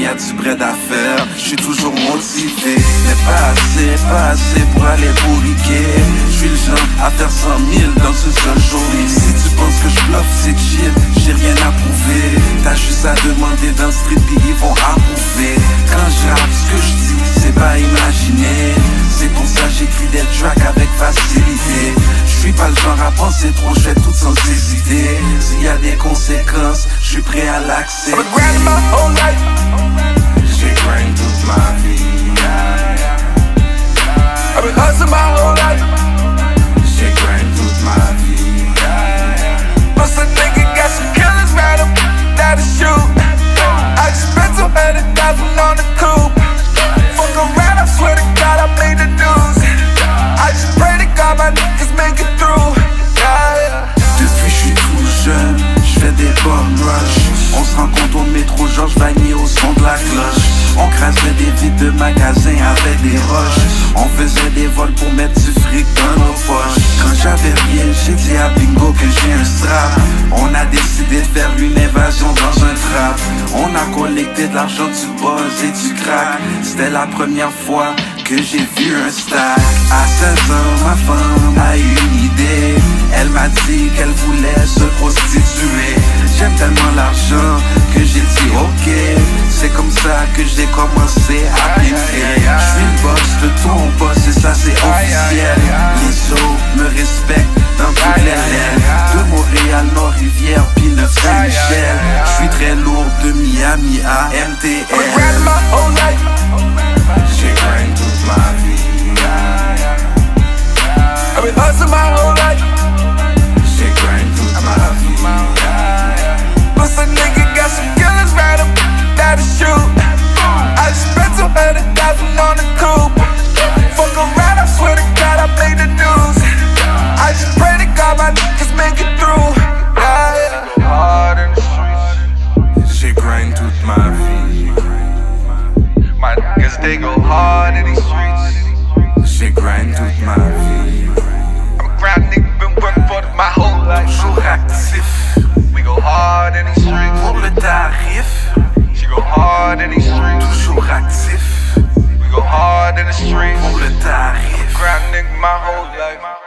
y a du bread à faire, je suis toujours motivé. Mais pas assez, pas assez pour aller bourriquer. Je suis le genre à faire 100 000 dans une seule journée. Si tu penses que je bluffe, c'est chill, j'ai rien à prouver. T'as juste à demander le street, puis ils vont approuver. Quand je rappe, ce que je dis, c'est pas imaginer. C'est pour ça j'écris des tracks avec facilité. Je suis pas le genre à penser trop, je tout sans hésiter. S'il y a des conséquences, je suis prêt à l'accepter. On faisait des vols pour mettre du fric dans nos poches. Quand j'avais rien, j'ai dit à Bingo que j'ai un strap. On a décidé de faire une invasion dans un trap. On a collecté de l'argent, du buzz et du crack. C'était la première fois que j'ai vu un stack. À 16 ans, ma femme a eu une idée. Elle m'a dit qu'elle voulait se prostituer. J'aime tellement l'argent que j'ai dit ok. C'est comme ça que j'ai commencé à pimper. Je suis le boss de ton boss et ça c'est officiel. Les autres me respectent dans toutes les lèvres. De Montréal, Nord-Rivière, puis Neuf Saint-Michel. Je suis très lourd de Miami à MTL. black.